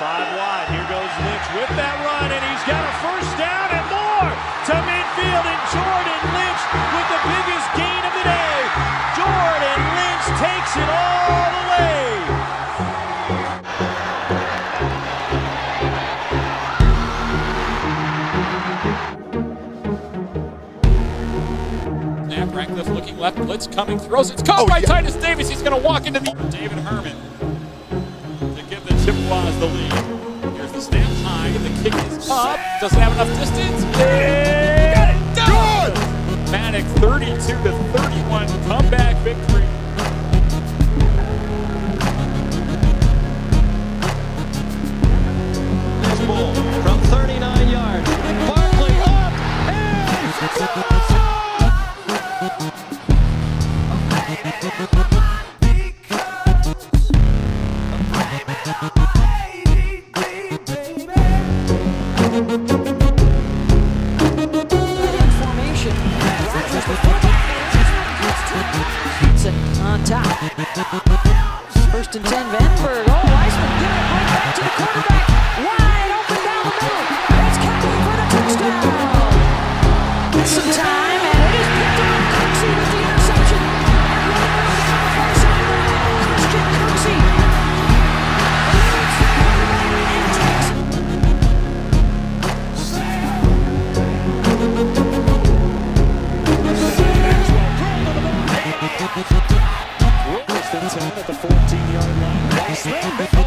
Five wide. Here goes Lynch with that run, and he's got a first down and more to midfield. And Jordan Lynch with the biggest gain of the day. Jordan Lynch takes it all the way. Snap, Radcliff looking left, blitz coming, throws, it's caught oh, by Titus Davis, he's going to walk into the... David Harman the lead. Here's the snap high, the kick is up, doesn't have enough distance, got it done! Maddox 32 to 31, comeback on top. First and 10, Van yard line. Swing,